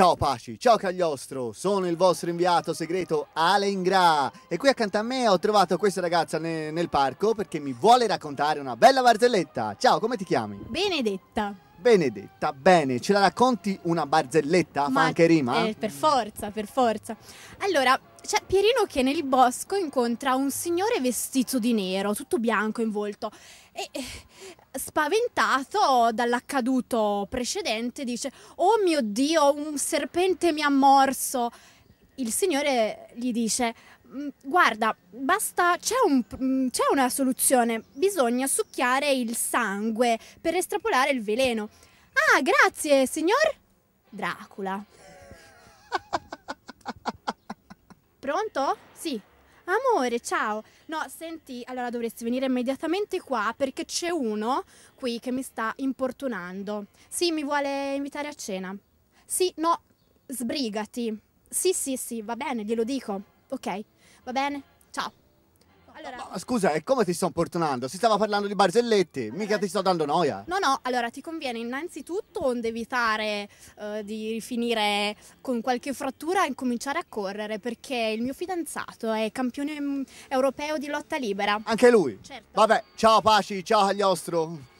Ciao Paci, ciao Cagliostro, sono il vostro inviato segreto Ale Ingra e qui accanto a me ho trovato questa ragazza ne- nel parco perché mi vuole raccontare una bella barzelletta. Ciao, come ti chiami? Benedetta. Benedetta, bene, ce la racconti una barzelletta? Fa Ma- anche rima? Eh, per forza, per forza. Allora, c'è Pierino che nel bosco incontra un signore vestito di nero, tutto bianco in volto. E eh, spaventato dall'accaduto precedente dice: Oh mio Dio, un serpente mi ha morso. Il signore gli dice: "Mm, Guarda, basta, c'è, un- mm, c'è una soluzione. Bisogna succhiare il sangue per estrapolare il veleno. Ah, grazie, signor Dracula. Pronto? Sì. Amore, ciao. No, senti, allora dovresti venire immediatamente qua perché c'è uno qui che mi sta importunando. Sì, mi vuole invitare a cena. Sì, no, sbrigati. Sì, sì, sì, va bene, glielo dico. Ok, va bene? Ciao. Allora, Ma scusa, e come ti sto importunando? Si stava parlando di barzellette, mica ti sto dando noia. No, no, allora ti conviene innanzitutto onde evitare eh, di finire con qualche frattura e cominciare a correre perché il mio fidanzato è campione mm, europeo di lotta libera. Anche lui. Certo. Vabbè, ciao Paci, ciao Cagliostro.